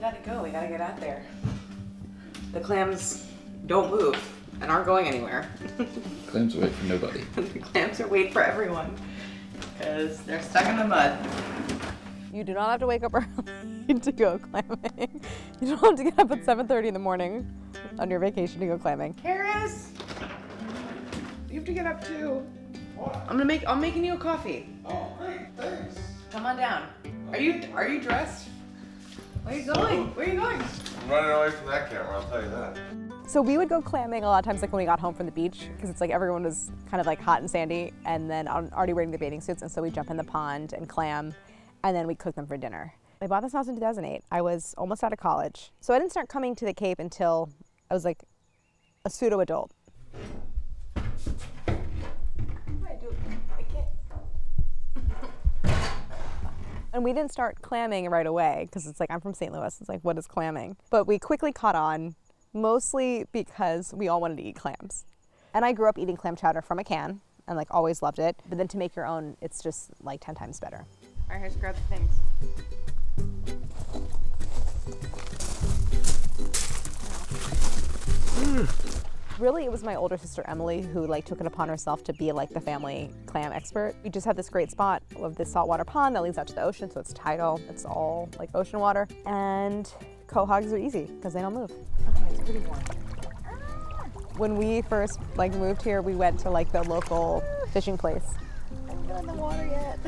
gotta go. We gotta get out there. The clams don't move and aren't going anywhere. Claims wait for nobody. the clams are waiting for everyone because they're stuck in the mud. You do not have to wake up early to go clamming. You don't have to get up at 7.30 in the morning on your vacation to go clamming. Harris, you have to get up too. I'm gonna make. I'm making you a coffee. Oh, great, thanks. Come on down. Are you Are you dressed? Where are you going? Where are you going? I'm running away from that camera, I'll tell you that. So we would go clamming a lot of times like when we got home from the beach because it's like everyone was kind of like hot and sandy and then I'm already wearing the bathing suits and so we jump in the pond and clam and then we cook them for dinner. I bought this house in 2008. I was almost out of college. So I didn't start coming to the Cape until I was like a pseudo adult. And we didn't start clamming right away because it's like I'm from St. Louis. It's like what is clamming? But we quickly caught on, mostly because we all wanted to eat clams. And I grew up eating clam chowder from a can and like always loved it. But then to make your own, it's just like 10 times better. All right, here's grab the things. Mm. Really, it was my older sister Emily who like took it upon herself to be like the family clam expert. We just have this great spot of this saltwater pond that leads out to the ocean, so it's tidal. It's all like ocean water, and quahogs are easy because they don't move. Okay, it's pretty warm. Ah! When we first like moved here, we went to like the local fishing place. I haven't been in the water yet.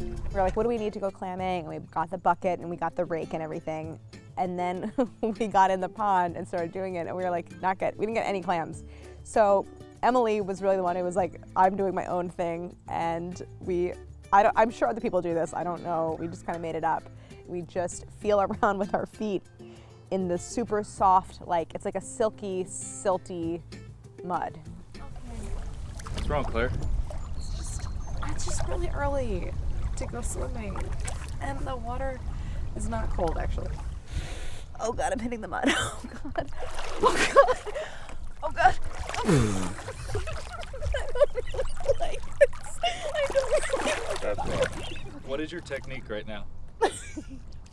we were like, what do we need to go clamming? And we got the bucket and we got the rake and everything. And then we got in the pond and started doing it, and we were like, not good. We didn't get any clams. So Emily was really the one who was like, I'm doing my own thing, and we, I don't, I'm sure other people do this. I don't know. We just kind of made it up. We just feel around with our feet in the super soft, like it's like a silky, silty mud. What's wrong, Claire? It's just, it's just really early to go swimming, and the water is not cold actually. Oh god, I'm hitting the mud. Oh god. Oh god. Oh god. Oh. I like this. I don't really like What is your technique right now?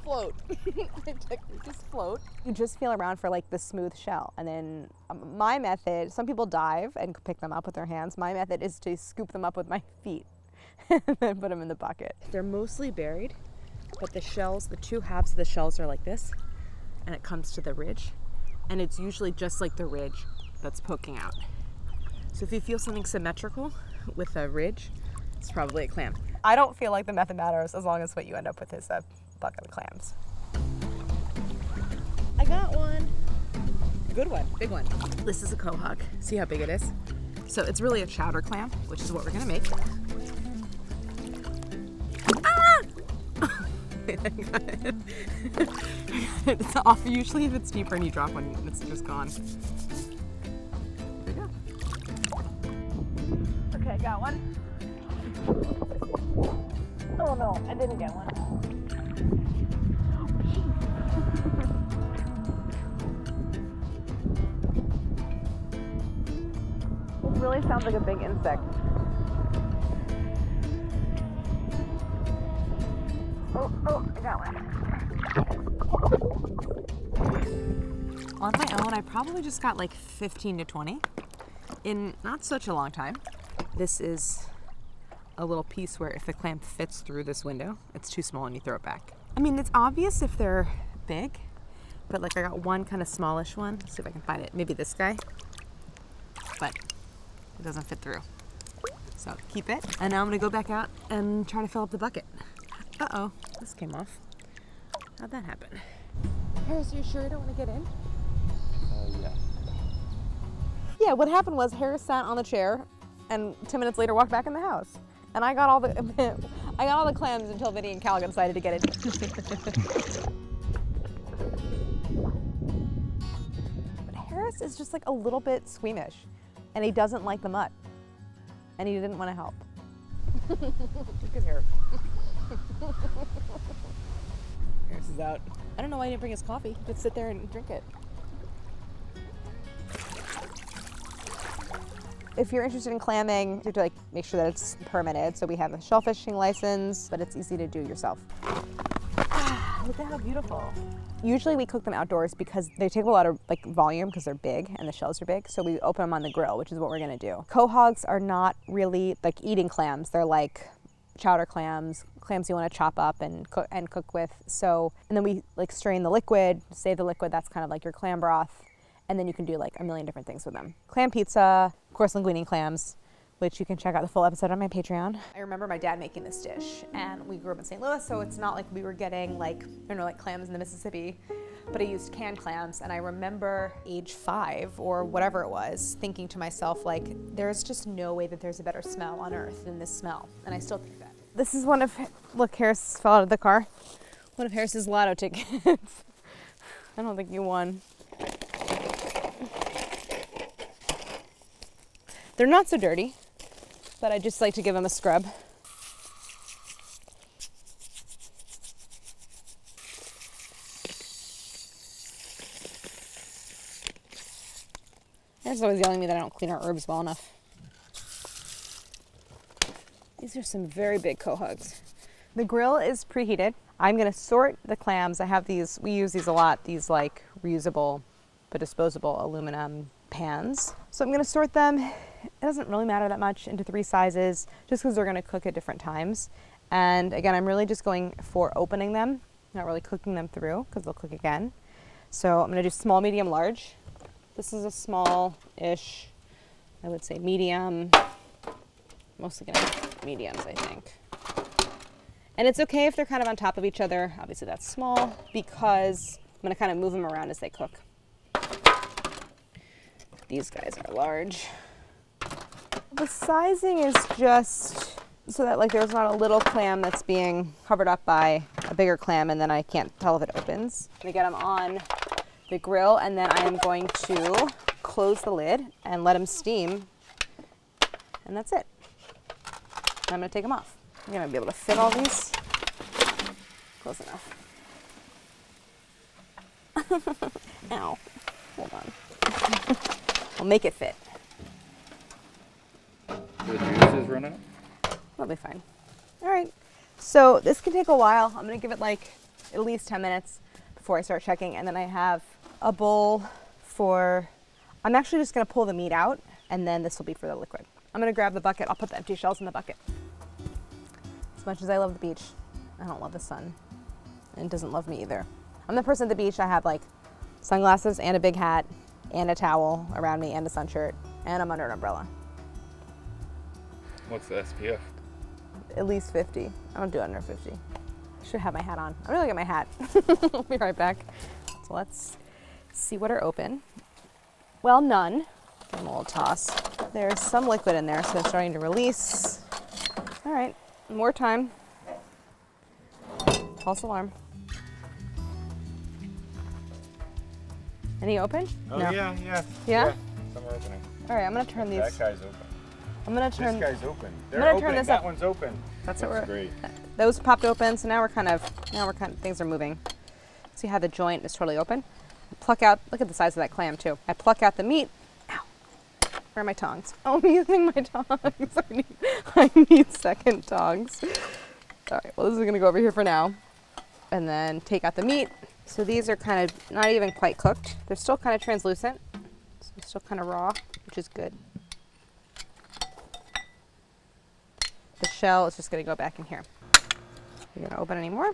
float. My technique is float. You just feel around for like the smooth shell. And then um, my method, some people dive and pick them up with their hands. My method is to scoop them up with my feet and then put them in the bucket. They're mostly buried, but the shells, the two halves of the shells are like this, and it comes to the ridge. And it's usually just like the ridge that's poking out. So if you feel something symmetrical with a ridge, it's probably a clam. I don't feel like the method matters as long as what you end up with is a bucket of clams. I got one. Good one, big one. This is a quahog. See how big it is? So it's really a chowder clam, which is what we're gonna make. Ah! I got it. it's off. Usually, if it's deeper and you drop one, it's just gone. Go. Okay, got one. Oh no, I didn't get one. Really sounds like a big insect. Oh, oh, I got one. On my own, I probably just got like 15 to 20 in not such a long time. This is a little piece where if the clamp fits through this window, it's too small and you throw it back. I mean, it's obvious if they're big, but like I got one kind of smallish one. Let's see if I can find it. Maybe this guy, but it doesn't fit through. So keep it. And now I'm gonna go back out and try to fill up the bucket. Uh-oh, this came off. How'd that happen? Harris, you sure you don't want to get in? Uh, yeah. Yeah, what happened was Harris sat on the chair and 10 minutes later walked back in the house. And I got all the I got all the clams until Vinny and Cal decided to get in. but Harris is just like a little bit squeamish and he doesn't like the mud. And he didn't want to help. Look at Harris. Harris is out. I don't know why he didn't bring his coffee. He could sit there and drink it. If you're interested in clamming, you have to like make sure that it's permitted. So we have a shellfishing license, but it's easy to do yourself. look at how beautiful. Usually we cook them outdoors because they take a lot of like volume because they're big and the shells are big. So we open them on the grill, which is what we're gonna do. Quahogs are not really like eating clams. They're like chowder clams, clams you want to chop up and cook and cook with. So and then we like strain the liquid, save the liquid. That's kind of like your clam broth, and then you can do like a million different things with them. Clam pizza, of course, linguine clams which you can check out the full episode on my Patreon. I remember my dad making this dish, and we grew up in St. Louis, so it's not like we were getting like, you know, like clams in the Mississippi, but I used canned clams. And I remember age five or whatever it was, thinking to myself, like, there's just no way that there's a better smell on earth than this smell. And I still. This is one of, look, Harris fell out of the car. One of Harris's lotto tickets. I don't think you won. They're not so dirty but I just like to give them a scrub. There's always yelling at me that I don't clean our herbs well enough. These are some very big quahogs. The grill is preheated. I'm gonna sort the clams. I have these, we use these a lot, these like reusable but disposable aluminum pans. So I'm gonna sort them, it doesn't really matter that much, into three sizes, just because they're gonna cook at different times. And again, I'm really just going for opening them, not really cooking them through, because they'll cook again. So I'm gonna do small, medium, large. This is a small-ish, I would say medium, mostly gonna mediums, I think. And it's okay if they're kind of on top of each other. Obviously that's small, because I'm gonna kind of move them around as they cook. These guys are large. The sizing is just so that like there's not a little clam that's being covered up by a bigger clam and then I can't tell if it opens. I'm gonna get them on the grill and then I am going to close the lid and let them steam and that's it. And I'm gonna take them off. I'm gonna be able to fit all these. Close enough. Ow. Hold on. I'll make it fit. The juice is running out? That'll be fine. All right. So this can take a while. I'm gonna give it like at least 10 minutes before I start checking. And then I have a bowl for, I'm actually just gonna pull the meat out and then this will be for the liquid. I'm gonna grab the bucket. I'll put the empty shells in the bucket. As much as I love the beach, I don't love the sun. And it doesn't love me either. I'm the person at the beach. I have like sunglasses and a big hat and a towel around me and a sun shirt, and I'm under an umbrella. What's the SPF? At least 50. I don't do under 50. I should have my hat on. I'm gonna get my hat. I'll be right back. So let's see what are open. Well, none. Give them a little toss. There's some liquid in there, so they're starting to release. All right, more time. False alarm. Any open? Oh no. yeah, yeah. Yeah? Some are opening. All right, I'm gonna turn these. That guy's open. I'm gonna turn. This guy's open. They're gonna open. turn this that up. one's open. That's what we're- great. Those popped open, so now we're kind of now we're kind of things are moving. See how the joint is totally open. Pluck out. Look at the size of that clam too. I pluck out the meat. Where are my tongs? Oh, I'm using my tongs. I need, I need second tongs. All right. Well, this is gonna go over here for now, and then take out the meat. So these are kind of not even quite cooked. They're still kind of translucent. So still kind of raw, which is good. The shell is just gonna go back in here. You gonna open any more?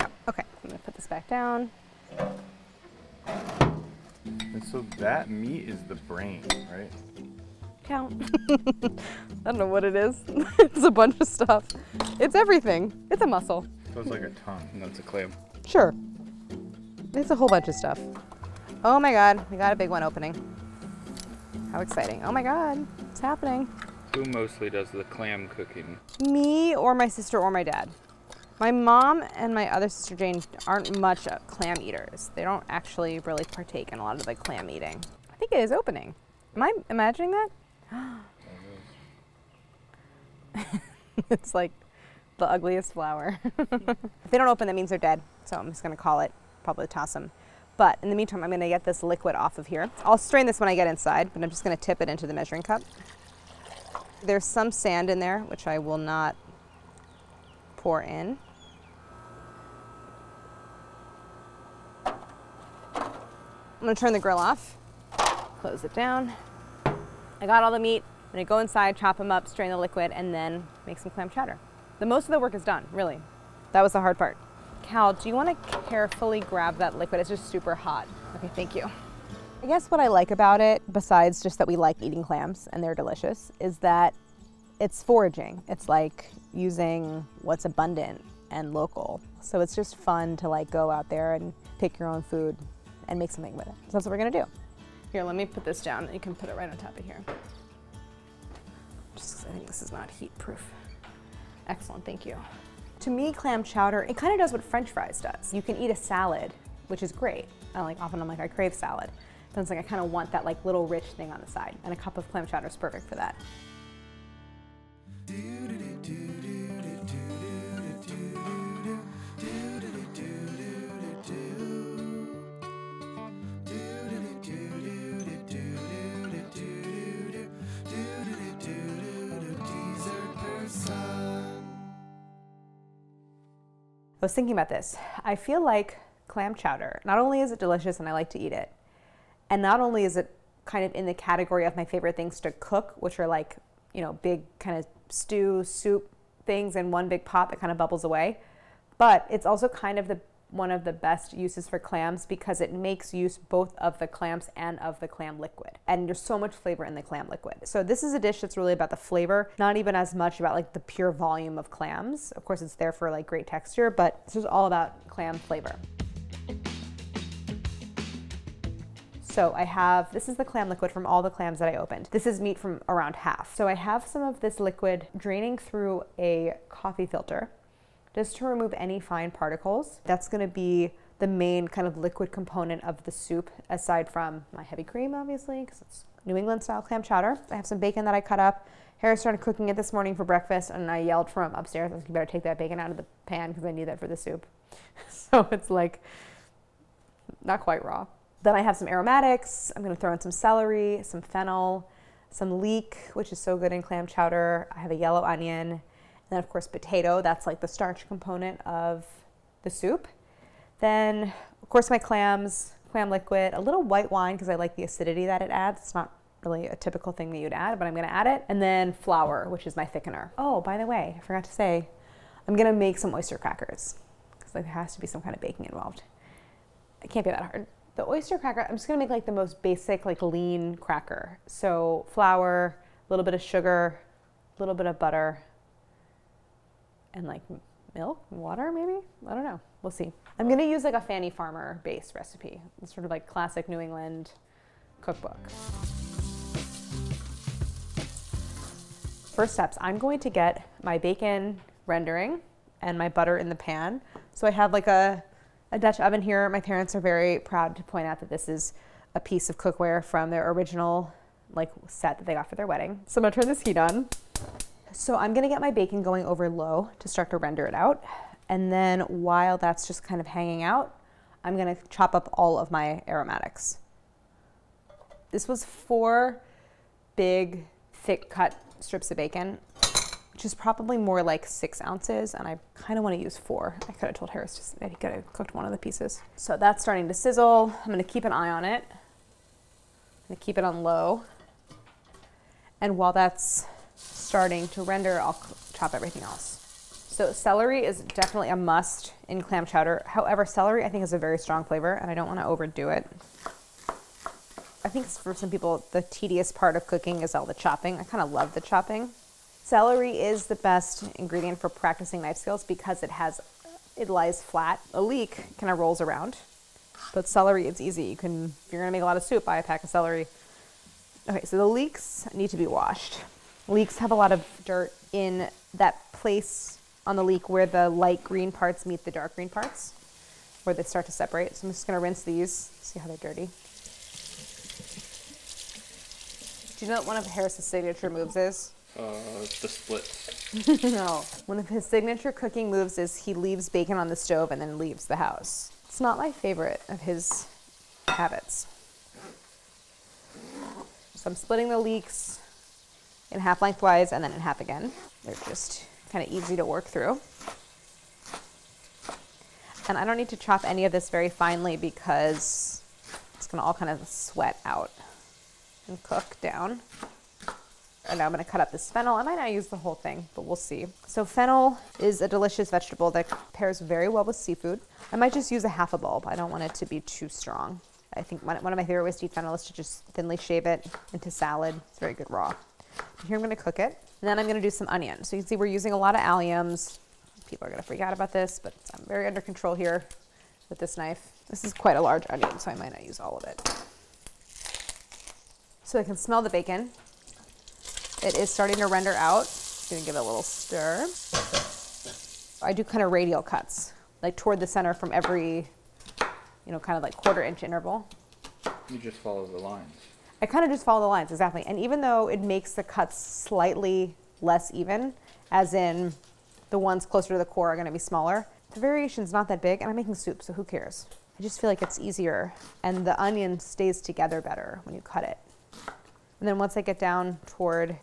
No. Okay, I'm gonna put this back down. And so that meat is the brain, right? Count. I don't know what it is. it's a bunch of stuff. It's everything. It's a muscle. So it's like a tongue. And that's a clam. Sure. It's a whole bunch of stuff. Oh my god, we got a big one opening. How exciting. Oh my god, it's happening. Who mostly does the clam cooking? Me or my sister or my dad. My mom and my other sister Jane aren't much uh, clam eaters. They don't actually really partake in a lot of the clam eating. I think it is opening. Am I imagining that? it's like the ugliest flower. if they don't open, that means they're dead. So I'm just gonna call it, probably toss them. But in the meantime, I'm gonna get this liquid off of here. I'll strain this when I get inside, but I'm just gonna tip it into the measuring cup. There's some sand in there, which I will not pour in. I'm gonna turn the grill off, close it down. I got all the meat. I'm gonna go inside, chop them up, strain the liquid, and then make some clam chowder. The most of the work is done, really. That was the hard part. Cal, do you wanna carefully grab that liquid? It's just super hot. Okay, thank you. I guess what I like about it, besides just that we like eating clams and they're delicious, is that it's foraging. It's like using what's abundant and local. So it's just fun to like go out there and pick your own food and make something with it. So that's what we're gonna do. Here, let me put this down. You can put it right on top of here. Just I think this is not heat proof. Excellent, thank you. To me, clam chowder, it kind of does what French fries does. You can eat a salad, which is great. I like often I'm like I crave salad. But it's like I kind of want that like little rich thing on the side, and a cup of clam chowder is perfect for that. I was thinking about this. I feel like clam chowder, not only is it delicious and I like to eat it, and not only is it kind of in the category of my favorite things to cook, which are like, you know, big kind of stew, soup things in one big pot that kind of bubbles away, but it's also kind of the one of the best uses for clams because it makes use both of the clams and of the clam liquid. And there's so much flavor in the clam liquid. So this is a dish that's really about the flavor, not even as much about like the pure volume of clams. Of course, it's there for like great texture, but this is all about clam flavor. So I have, this is the clam liquid from all the clams that I opened. This is meat from around half. So I have some of this liquid draining through a coffee filter just to remove any fine particles. That's gonna be the main kind of liquid component of the soup, aside from my heavy cream, obviously, because it's New England style clam chowder. I have some bacon that I cut up. Harris started cooking it this morning for breakfast, and I yelled from upstairs, I was you better take that bacon out of the pan because I need that for the soup. so it's like not quite raw. Then I have some aromatics. I'm gonna throw in some celery, some fennel, some leek, which is so good in clam chowder. I have a yellow onion, then of course potato, that's like the starch component of the soup. Then of course my clams, clam liquid, a little white wine because I like the acidity that it adds. It's not really a typical thing that you'd add, but I'm gonna add it. And then flour, which is my thickener. Oh, by the way, I forgot to say, I'm gonna make some oyster crackers because there has to be some kind of baking involved. It can't be that hard. The oyster cracker, I'm just gonna make like the most basic, like lean cracker. So flour, a little bit of sugar, a little bit of butter, and like milk, water maybe? I don't know. We'll see. I'm gonna use like a Fannie Farmer base recipe. It's sort of like classic New England cookbook. First steps, I'm going to get my bacon rendering and my butter in the pan. So I have like a, a Dutch oven here. My parents are very proud to point out that this is a piece of cookware from their original like set that they got for their wedding. So I'm gonna turn this heat on. So I'm gonna get my bacon going over low to start to render it out. And then while that's just kind of hanging out, I'm gonna chop up all of my aromatics. This was four big, thick cut strips of bacon, which is probably more like six ounces. And I kind of wanna use four. I could have told Harris just that he could have cooked one of the pieces. So that's starting to sizzle. I'm gonna keep an eye on it. I'm gonna keep it on low. And while that's starting to render, I'll chop everything else. So celery is definitely a must in clam chowder. However, celery I think has a very strong flavor and I don't want to overdo it. I think for some people, the tedious part of cooking is all the chopping. I kind of love the chopping. Celery is the best ingredient for practicing knife skills because it has, it lies flat. A leek kind of rolls around, but celery, it's easy. You can, if you're gonna make a lot of soup, buy a pack of celery. Okay, so the leeks need to be washed. Leeks have a lot of dirt in that place on the leek where the light green parts meet the dark green parts, where they start to separate. So I'm just gonna rinse these, see how they're dirty. Do you know what one of Harris's signature moves is? Uh, the split. no. One of his signature cooking moves is he leaves bacon on the stove and then leaves the house. It's not my favorite of his habits. So I'm splitting the leeks in half lengthwise and then in half again. They're just kind of easy to work through. And I don't need to chop any of this very finely because It's gonna all kind of sweat out and cook down. And now I'm gonna cut up this fennel. I might not use the whole thing, but we'll see. So fennel is a delicious vegetable that pairs very well with seafood. I might just use a half a bulb. I don't want it to be too strong. I think one, one of my favorite ways to eat fennel is to just thinly shave it into salad. It's very good raw. Here I'm gonna cook it. And then I'm gonna do some onion. So you can see we're using a lot of alliums. People are gonna freak out about this, but I'm very under control here with this knife. This is quite a large onion, so I might not use all of it. So I can smell the bacon. It is starting to render out. Just gonna give it a little stir. I do kind of radial cuts, like toward the center from every, you know, kind of like quarter inch interval. You just follow the lines. I kind of just follow the lines, exactly. And even though it makes the cuts slightly less even, as in the ones closer to the core are gonna be smaller, the variation's not that big, and I'm making soup, so who cares? I just feel like it's easier, and the onion stays together better when you cut it. And then once I get down toward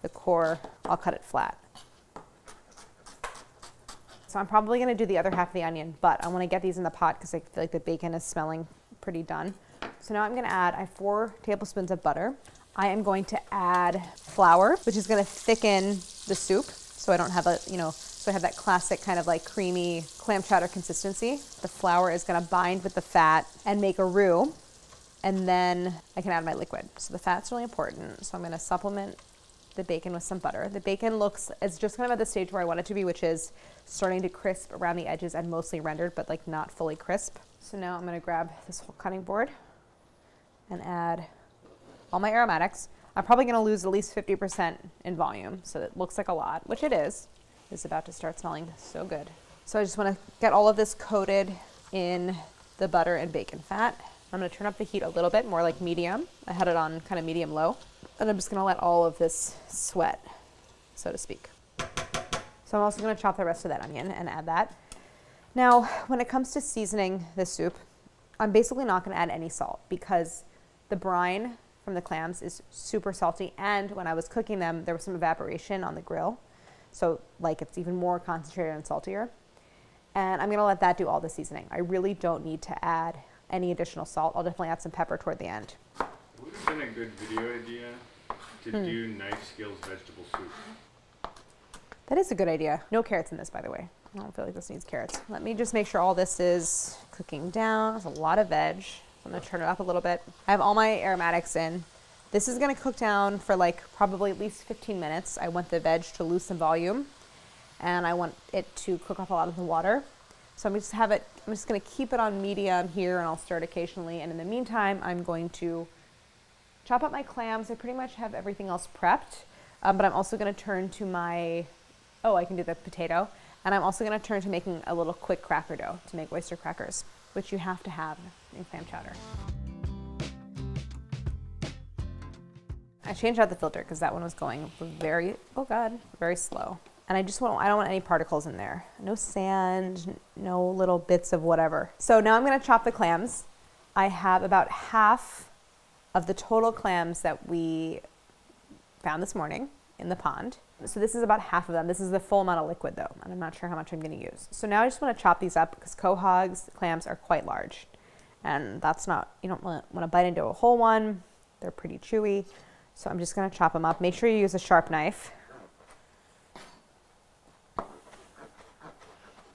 the core, I'll cut it flat. So I'm probably gonna do the other half of the onion, but I wanna get these in the pot because I feel like the bacon is smelling pretty done. So now I'm gonna add, I four tablespoons of butter. I am going to add flour, which is gonna thicken the soup so I don't have a, you know, so I have that classic kind of like creamy clam chowder consistency. The flour is gonna bind with the fat and make a roux and then I can add my liquid. So the fat's really important. So I'm gonna supplement the bacon with some butter. The bacon looks, it's just kind of at the stage where I want it to be, which is starting to crisp around the edges and mostly rendered, but like not fully crisp. So now I'm gonna grab this whole cutting board and add all my aromatics. I'm probably gonna lose at least 50% in volume, so it looks like a lot, which it is. It's about to start smelling so good. So I just wanna get all of this coated in the butter and bacon fat. I'm gonna turn up the heat a little bit, more like medium. I had it on kind of medium low. And I'm just gonna let all of this sweat, so to speak. So I'm also gonna chop the rest of that onion and add that. Now, when it comes to seasoning this soup, I'm basically not gonna add any salt because the brine from the clams is super salty. And when I was cooking them, there was some evaporation on the grill. So like it's even more concentrated and saltier. And I'm gonna let that do all the seasoning. I really don't need to add any additional salt. I'll definitely add some pepper toward the end. Would have been a good video idea to Hmm. do knife skills vegetable soup. That is a good idea. No carrots in this, by the way. I don't feel like this needs carrots. Let me just make sure all this is cooking down. There's a lot of veg. I'm gonna turn it up a little bit. I have all my aromatics in. This is gonna cook down for like probably at least 15 minutes. I want the veg to lose some volume and I want it to cook off a lot of the water. So I'm just have it, I'm just gonna keep it on medium here and I'll stir it occasionally. And in the meantime, I'm going to chop up my clams. I pretty much have everything else prepped, um, but I'm also gonna turn to my, oh, I can do the potato. And I'm also gonna turn to making a little quick cracker dough to make oyster crackers, which you have to have in clam chowder. I changed out the filter because that one was going very, oh God, very slow. And I just want, I don't want any particles in there. No sand, no little bits of whatever. So now I'm gonna chop the clams. I have about half of the total clams that we found this morning in the pond. So this is about half of them. This is the full amount of liquid though, and I'm not sure how much I'm gonna use. So now I just wanna chop these up because quahogs clams are quite large. And that's not, you don't want to bite into a whole one. They're pretty chewy. So I'm just gonna chop them up. Make sure you use a sharp knife.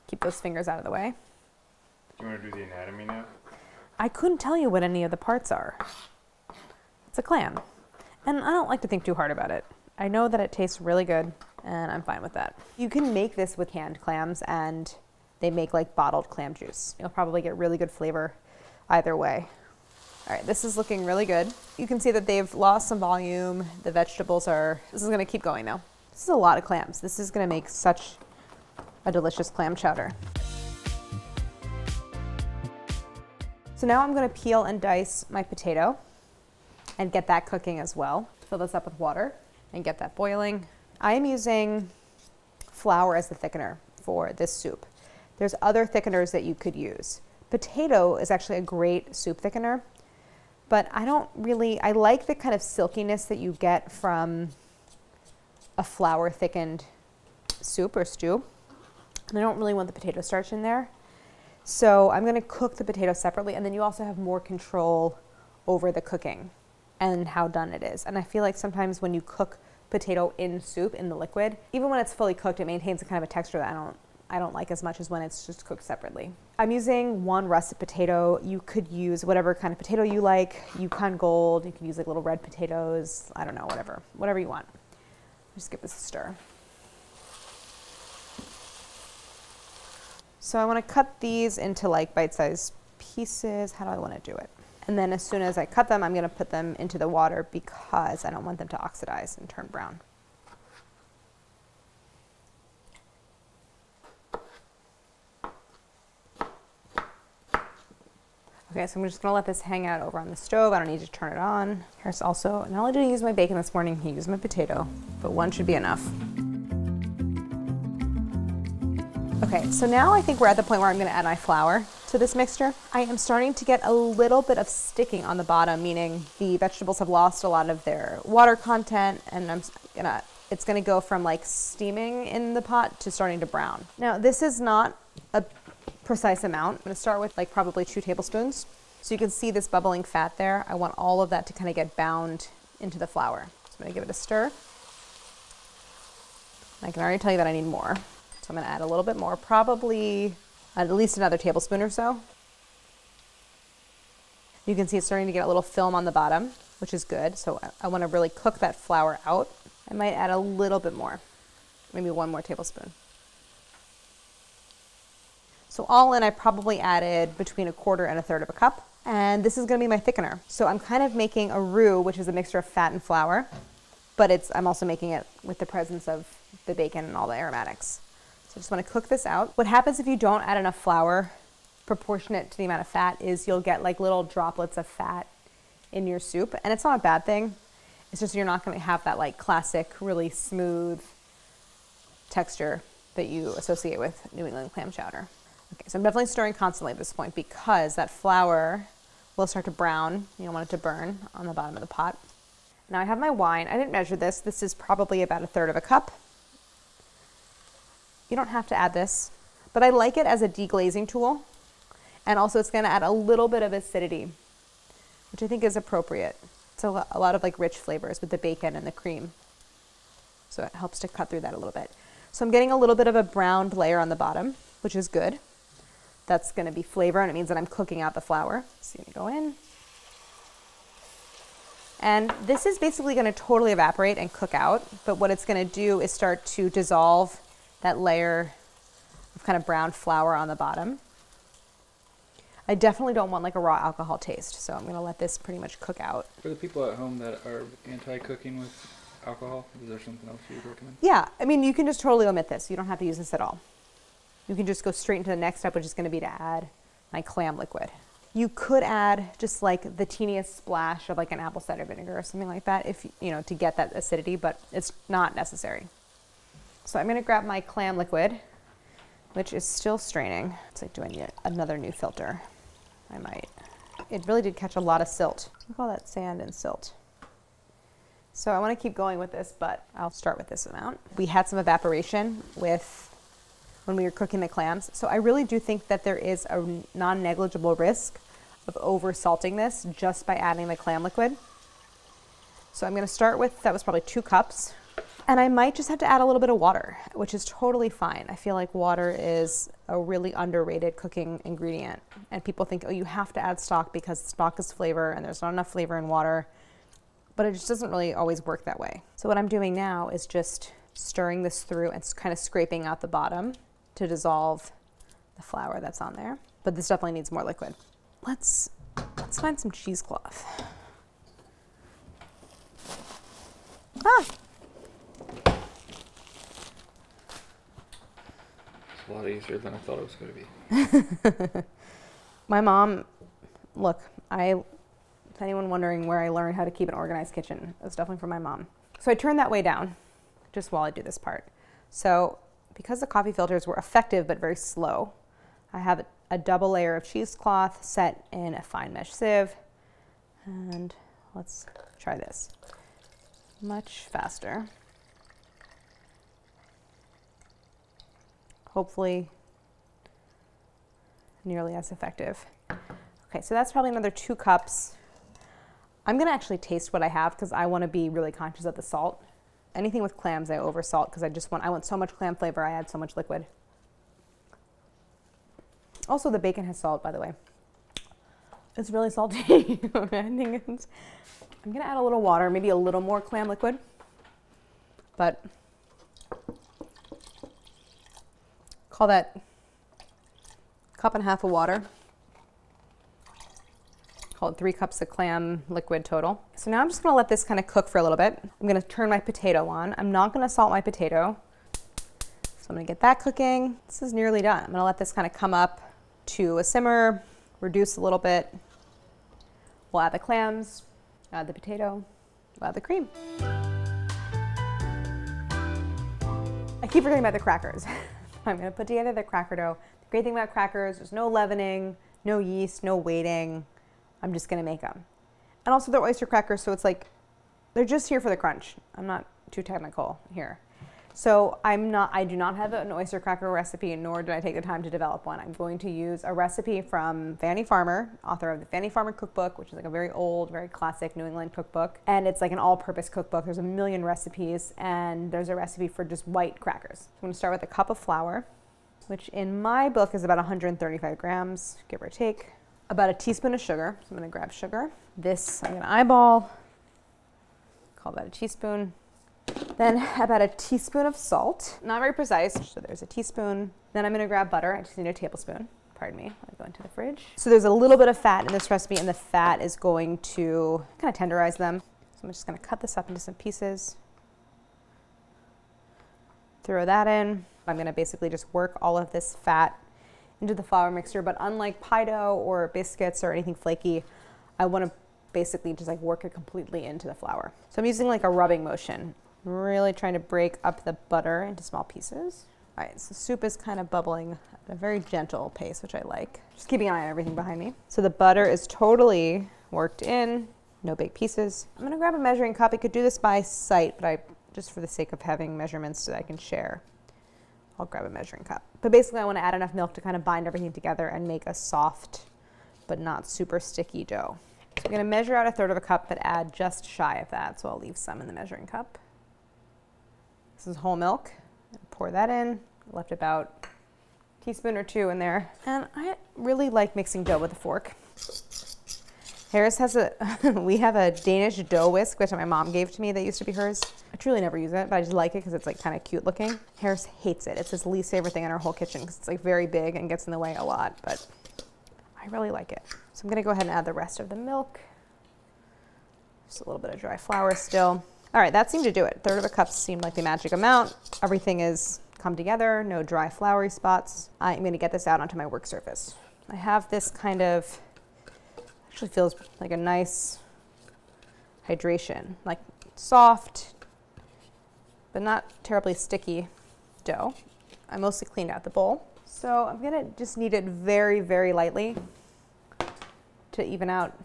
Keep those fingers out of the way. Do you want to do the anatomy now? I couldn't tell you what any of the parts are. It's a clam. And I don't like to think too hard about it. I know that it tastes really good, and I'm fine with that. You can make this with canned clams, and they make like bottled clam juice. You'll probably get really good flavor either way. All right, this is looking really good. You can see that they've lost some volume. The vegetables are, this is gonna keep going now. This is a lot of clams. This is gonna make such a delicious clam chowder. So now I'm gonna peel and dice my potato and get that cooking as well. Fill this up with water and get that boiling. I am using flour as the thickener for this soup. There's other thickeners that you could use. Potato is actually a great soup thickener, but I don't really, I like the kind of silkiness that you get from a flour thickened soup or stew. And I don't really want the potato starch in there. So I'm gonna cook the potato separately, and then you also have more control over the cooking and how done it is. And I feel like sometimes when you cook potato in soup in the liquid, even when it's fully cooked, it maintains a kind of a texture that I don't I don't like as much as when it's just cooked separately. I'm using one russet potato. You could use whatever kind of potato you like. Yukon Gold. You can use like little red potatoes. I don't know, whatever, whatever you want. Just give this a stir. So I want to cut these into like bite-sized pieces. How do I want to do it? And then as soon as I cut them, I'm going to put them into the water because I don't want them to oxidize and turn brown. Okay, so I'm just gonna let this hang out over on the stove. I don't need to turn it on. Harris also, not only did he use my bacon this morning, he used my potato, but one should be enough. Okay, so now I think we're at the point where I'm gonna add my flour to this mixture. I am starting to get a little bit of sticking on the bottom, meaning the vegetables have lost a lot of their water content and I'm gonna, it's gonna go from like steaming in the pot to starting to brown. Now this is not a precise amount. I'm gonna start with like probably two tablespoons. So you can see this bubbling fat there. I want all of that to kind of get bound into the flour. So I'm gonna give it a stir. I can already tell you that I need more. So I'm gonna add a little bit more, probably at least another tablespoon or so. You can see it's starting to get a little film on the bottom, which is good. So I, wanna really cook that flour out. I might add a little bit more, maybe one more tablespoon. So all in, I probably added between a quarter and a third of a cup. And this is gonna be my thickener. So I'm kind of making a roux, which is a mixture of fat and flour, but it's I'm also making it with the presence of the bacon and all the aromatics. So I just wanna cook this out. What happens if you don't add enough flour proportionate to the amount of fat is you'll get like little droplets of fat in your soup. And it's not a bad thing. It's just you're not gonna have that like classic, really smooth texture that you associate with New England clam chowder. Okay, so I'm definitely stirring constantly at this point because that flour will start to brown. You don't want it to burn on the bottom of the pot. Now I have my wine. I didn't measure this. This is probably about a third of a cup. You don't have to add this, but I like it as a deglazing tool. And also it's gonna add a little bit of acidity, which I think is appropriate. It's a, lot of like rich flavors with the bacon and the cream. So it helps to cut through that a little bit. So I'm getting a little bit of a browned layer on the bottom, which is good. That's going to be flavor, and it means that I'm cooking out the flour. So you go in. And this is basically going to totally evaporate and cook out, but what it's going to do is start to dissolve that layer of kind of brown flour on the bottom. I definitely don't want like a raw alcohol taste, so I'm going to let this pretty much cook out. For the people at home that are anti-cooking with alcohol, is there something else you would recommend? Yeah, I mean, you can just totally omit this. You don't have to use this at all. You can just go straight into the next step, which is going to be to add my clam liquid. You could add just like the teeniest splash of like an apple cider vinegar or something like that if you know to get that acidity, but it's not necessary. So I'm going to grab my clam liquid, which is still straining. It's like doing another new filter. I might. It really did catch a lot of silt. Look all that sand and silt. So I want to keep going with this, but I'll start with this amount. We had some evaporation with when we were cooking the clams. So I really do think that there is a non-negligible risk of over salting this just by adding the clam liquid. So I'm gonna start with, that was probably two cups. And I might just have to add a little bit of water, which is totally fine. I feel like water is a really underrated cooking ingredient. And people think, oh, you have to add stock because stock is flavor and there's not enough flavor in water. But it just doesn't really always work that way. So what I'm doing now is just stirring this through and kind of scraping out the bottom to dissolve the flour that's on there. But this definitely needs more liquid. Let's, let's find some cheesecloth. Ah! Lot easier than I thought it was going to be. My mom, look, I, if anyone wondering where I learned how to keep an organized kitchen, it was definitely from my mom. So I turned that way down just while I do this part. So because the coffee filters were effective but very slow, I have a double layer of cheesecloth set in a fine mesh sieve. And let's try this. Much faster. Hopefully nearly as effective. Okay, so that's probably another two cups. I'm gonna actually taste what I have because I want to be really conscious of the salt. Anything with clams, I over salt because I just want I want so much clam flavor. I add so much liquid. Also, the bacon has salt, by the way. It's really salty. I'm gonna add a little water, maybe a little more clam liquid, but call that cup and a half of water. Call it three cups of clam liquid total. So now I'm just gonna let this kind of cook for a little bit. I'm gonna turn my potato on. I'm not gonna salt my potato. So I'm gonna get that cooking. This is nearly done. I'm gonna let this kind of come up to a simmer, reduce a little bit. We'll add the clams, add the potato, we'll add the cream. I keep forgetting about the crackers. I'm gonna put together the cracker dough. The great thing about crackers, there's no leavening, no yeast, no waiting. I'm just gonna make them. And also they're oyster crackers, so it's like, they're just here for the crunch. I'm not too technical here. So I'm not, I do not have an oyster cracker recipe, nor did I take the time to develop one. I'm going to use a recipe from Fannie Farmer, author of the Fannie Farmer Cookbook, which is like a very old, very classic New England cookbook. And it's like an all-purpose cookbook. There's a million recipes, and there's a recipe for just white crackers. I'm gonna start with a cup of flour, which in my book is about 135 grams, give or take. About a teaspoon of sugar. So I'm gonna grab sugar. This I'm gonna eyeball. Call that a teaspoon. Then about a teaspoon of salt, not very precise, so there's a teaspoon. Then I'm gonna grab butter, I just need a tablespoon, pardon me, I go into the fridge. So there's a little bit of fat in this recipe and the fat is going to kind of tenderize them. So I'm just gonna cut this up into some pieces. Throw that in. I'm gonna basically just work all of this fat into the flour mixture, but unlike pie dough or biscuits or anything flaky, I wanna basically just like work it completely into the flour. So I'm using like a rubbing motion. Really trying to break up the butter into small pieces. All right, so soup is kind of bubbling at a very gentle pace, which I like. Just keeping an eye on everything behind me. So the butter is totally worked in, no big pieces. I'm gonna grab a measuring cup. I could do this by sight, but I, just for the sake of having measurements that I can share, I'll grab a measuring cup. But basically I wanna add enough milk to kind of bind everything together and make a soft, but not super sticky dough. So I'm gonna measure out a third of a cup, but add just shy of that. So I'll leave some in the measuring cup. This is whole milk. Pour that in. Left about a teaspoon or two in there. And I really like mixing dough with a fork. Harris has a, we have a Danish dough whisk, which my mom gave to me that used to be hers. I truly never use it, but I just like it because it's like kind of cute looking. Harris hates it. It's his least favorite thing in our whole kitchen because it's like very big and gets in the way a lot, but I really like it. So I'm gonna go ahead and add the rest of the milk. Just a little bit of dry flour still. All right, that seemed to do it. Third of a cup seemed like the magic amount. Everything is come together, no dry floury spots. I'm gonna get this out onto my work surface. I have this kind of, actually feels like a nice hydration, like soft, but not terribly sticky dough. I mostly cleaned out the bowl. So I'm gonna just knead it very, very lightly to even out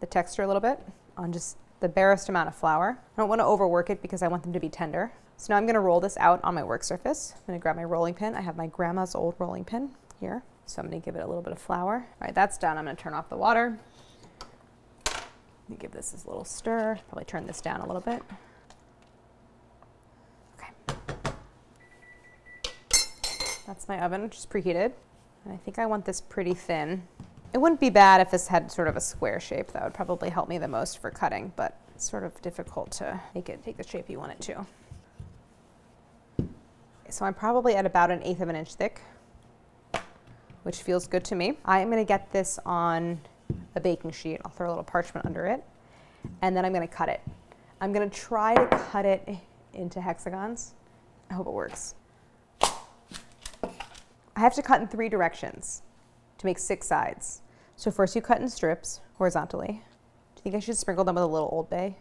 the texture a little bit on just the barest amount of flour. I don't want to overwork it because I want them to be tender. So now I'm going to roll this out on my work surface. I'm going to grab my rolling pin. I have my grandma's old rolling pin here. So I'm going to give it a little bit of flour. All right, that's done. I'm going to turn off the water. Give this a little stir. Probably turn this down a little bit. Okay. That's my oven, just preheated. And I think I want this pretty thin. It wouldn't be bad if this had sort of a square shape. That would probably help me the most for cutting, but it's sort of difficult to make it take the shape you want it to. So I'm probably at about an eighth of an inch thick, which feels good to me. I'm gonna get this on a baking sheet. I'll throw a little parchment under it, and then I'm gonna cut it. I'm gonna try to cut it into hexagons. I hope it works. I have to cut in three directions to make six sides. So first you cut in strips horizontally. Do you think I should sprinkle them with a little Old Bay?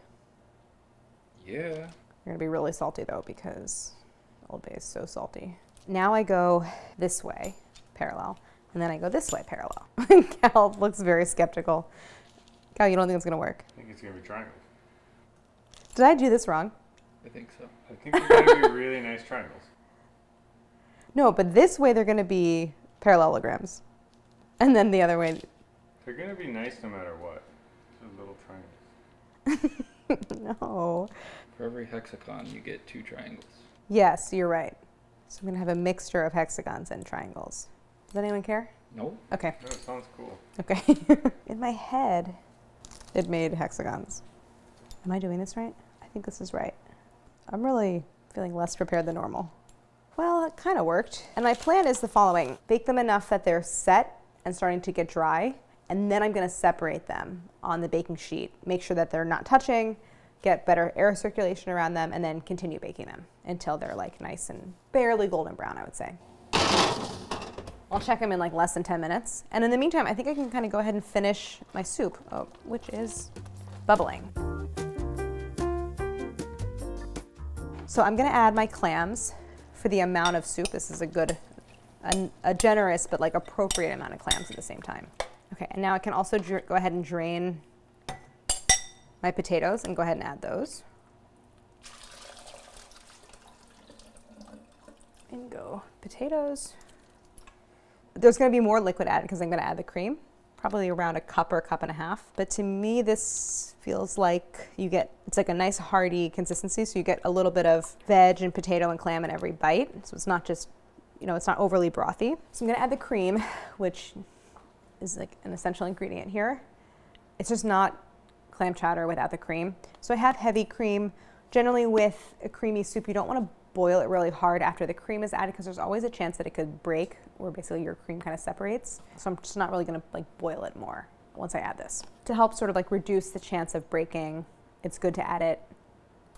Yeah. They're gonna be really salty though because Old Bay is so salty. Now I go this way, parallel, and then I go this way, parallel. Cal looks very skeptical. Cal, you don't think it's gonna work? I think it's gonna be triangles. Did I do this wrong? I think so. I think they're gonna be really nice triangles. No, but this way they're gonna be parallelograms. And then the other way, They're gonna be nice no matter what. The little triangles. no. For every hexagon, you get two triangles. Yes, you're right. So I'm gonna have a mixture of hexagons and triangles. Does anyone care? Nope. Okay, No, it sounds cool. okay. In my head, it made hexagons. Am I doing this right? I think this is right. I'm really feeling less prepared than normal. Well, it kind of worked. And my plan is the following bake them enough that they're set and starting to get dry. And then I'm going to separate them on the baking sheet. Make sure that they're not touching, get better air circulation around them, and then continue baking them until they're like nice and barely golden brown, I would say. I'll check them in like less than 10 minutes. And in the meantime, I think I can kind of go ahead and finish my soup, oh, which is bubbling. So I'm gonna add my clams for the amount of soup. This is a good, a generous but like appropriate amount of clams at the same time. Okay, and now I can also go ahead and drain my potatoes and go ahead and add those. In go potatoes. There's gonna be more liquid added because I'm gonna add the cream, probably around a cup or a cup and a half. But to me, this feels like you get, it's like a nice hearty consistency. So you get a little bit of veg and potato and clam in every bite. So it's not just, you know, it's not overly brothy. So I'm gonna add the cream, which is like an essential ingredient here. It's just not clam chowder without the cream. So I have heavy cream. Generally with a creamy soup, you don't want to boil it really hard after the cream is added because there's always a chance that it could break where basically your cream kind of separates. So I'm just not really going to like boil it more once I add this. To help sort of like reduce the chance of breaking, it's good to add it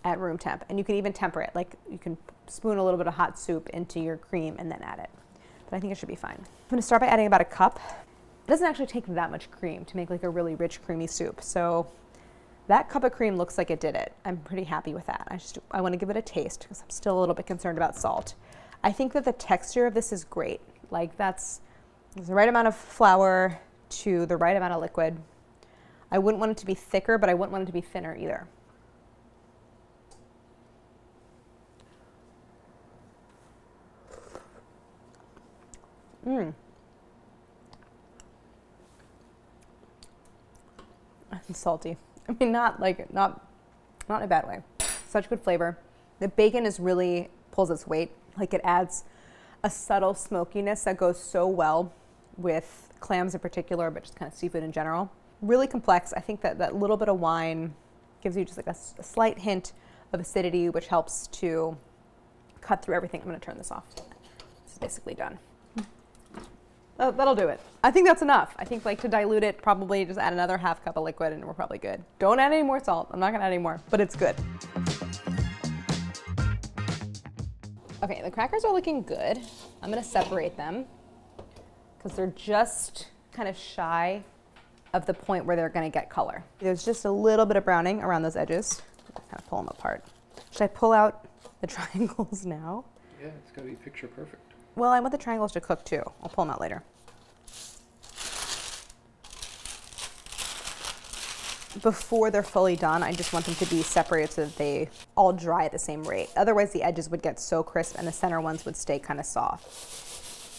at room temp. And you can even temper it. Like you can spoon a little bit of hot soup into your cream and then add it. But I think it should be fine. I'm to start by adding about a cup. It doesn't actually take that much cream to make like a really rich creamy soup. So that cup of cream looks like it did it. I'm pretty happy with that. I just I want to give it a taste because I'm still a little bit concerned about salt. I think that the texture of this is great. Like that's the right amount of flour to the right amount of liquid. I wouldn't want it to be thicker, but I wouldn't want it to be thinner either. Mmm. It's salty. I mean, not like not not in a bad way. Such good flavor. The bacon is really pulls its weight. Like it adds a subtle smokiness that goes so well with clams in particular, but just kind of seafood in general. Really complex. I think that that little bit of wine gives you just like a, slight hint of acidity, which helps to cut through everything. I'm going to turn this off. This is basically done. Oh, that'll do it. I think that's enough. I think like to dilute it, probably just add another half cup of liquid and we're probably good. Don't add any more salt. I'm not gonna add any more, but it's good. Okay, the crackers are looking good. I'm gonna separate them because they're just kind of shy of the point where they're gonna get color. There's just a little bit of browning around those edges. Kind of pull them apart. Should I pull out the triangles now? Yeah, it's gotta be picture perfect. Well, I want the triangles to cook too. I'll pull them out later. Before they're fully done, I just want them to be separated so that they all dry at the same rate. Otherwise, the edges would get so crisp and the center ones would stay kind of soft.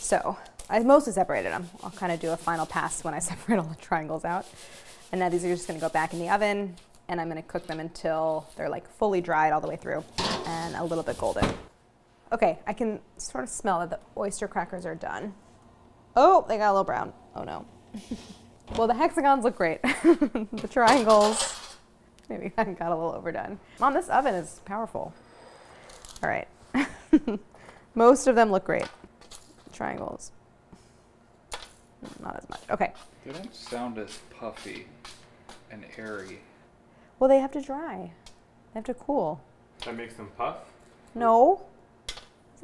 So I've mostly separated them. I'll kind of do a final pass when I separate all the triangles out. And now these are just gonna go back in the oven and I'm gonna cook them until they're like fully dried all the way through and a little bit golden. Okay, I can sort of smell that the oyster crackers are done. Oh, they got a little brown. Oh no. well, the hexagons look great. the triangles, maybe I got a little overdone. Mom, this oven is powerful. All right. Most of them look great. Triangles, not as much. Okay. They don't sound as puffy and airy. Well, they have to dry. They have to cool. That makes them puff? No.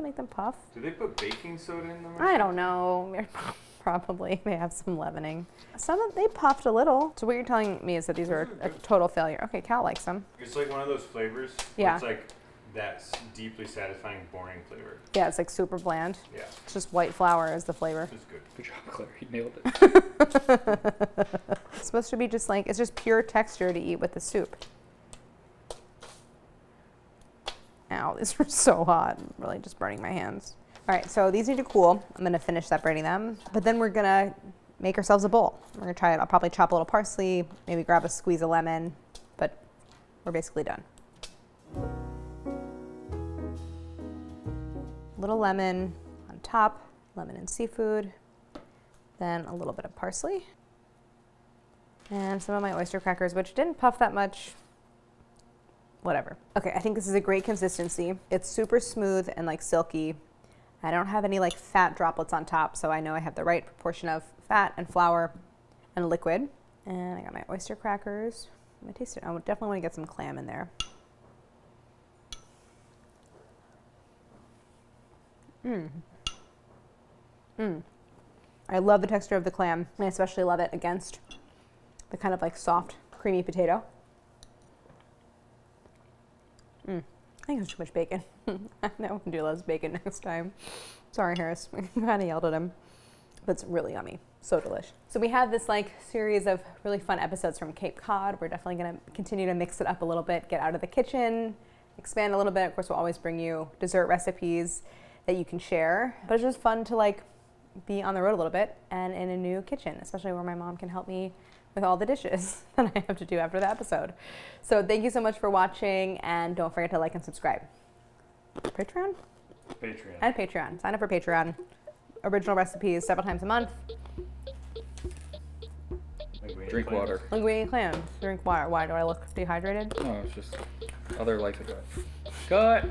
Doesn't make them puff. Do they put baking soda in them? or I don't know. Probably they have some leavening. Some of they puffed a little. So what you're telling me is that these are a total failure. Okay, Cal likes them. It's like one of those flavors. Yeah. It's like that deeply satisfying, boring flavor. Yeah, it's like super bland. Yeah, It's just white flour as the flavor. it's good. Good job, Claire. You nailed it. It's supposed to be just like it's just pure texture to eat with the soup. Ow, these are so hot. I'm really just burning my hands. All right, so these need to cool. I'm gonna finish separating them, but then we're gonna make ourselves a bowl. We're gonna try it. I'll probably chop a little parsley, maybe grab a squeeze of lemon, but we're basically done. Little lemon on top, lemon and seafood, then a little bit of parsley, and some of my oyster crackers, which didn't puff that much. Whatever. Okay, I think this is a great consistency. It's super smooth and like silky. I don't have any like fat droplets on top, so I know I have the right proportion of fat and flour and liquid. And I got my oyster crackers. I'm gonna taste it. I definitely want to get some clam in there. Mmm. Mmm. I love the texture of the clam. I especially love it against the kind of like soft, creamy potato. Mm. I think there's too much bacon. I know we do less bacon next time. Sorry, Harris. We kind of yelled at him. But it's really yummy. So delish. So we have this like series of really fun episodes from Cape Cod. We're definitely going to continue to mix it up a little bit, get out of the kitchen, expand a little bit. Of course, we'll always bring you dessert recipes that you can share. But it's just fun to like be on the road a little bit and in a new kitchen, especially where my mom can help me with all the dishes that I have to do after the episode. So thank you so much for watching and don't forget to like and subscribe. Patreon? Patreon. And Patreon. Sign up for Patreon. Original recipes several times a month. Drink water. Linguine clams. Drink water. Why do I look dehydrated? No, it's just other life advice. Cut.